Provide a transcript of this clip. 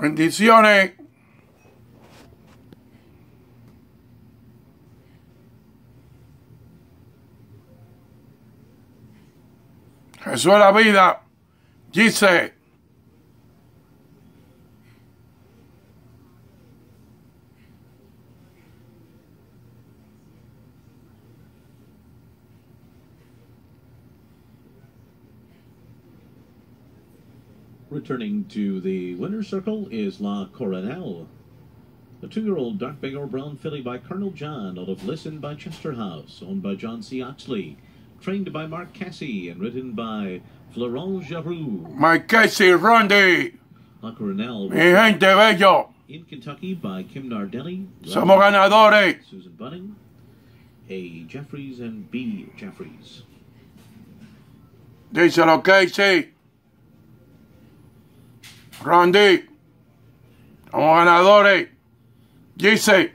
Bendiciones. Jesús es la vida. Dice. Returning to the winner's circle is La Coronel. A two-year-old dark bay or brown filly by Colonel John out of Listen by Chester House, owned by John C. Oxley, trained by Mark Casse and written by Florent Geroux. Mike Casey, Randy. La Coronel Mi gente bello. in Kentucky by Kim Nardelli, Somos ganadores. Susan Bunning, A. Jeffries, and B. Jeffries. Díselo, Casse. Randy. Somos ganadores. Dice.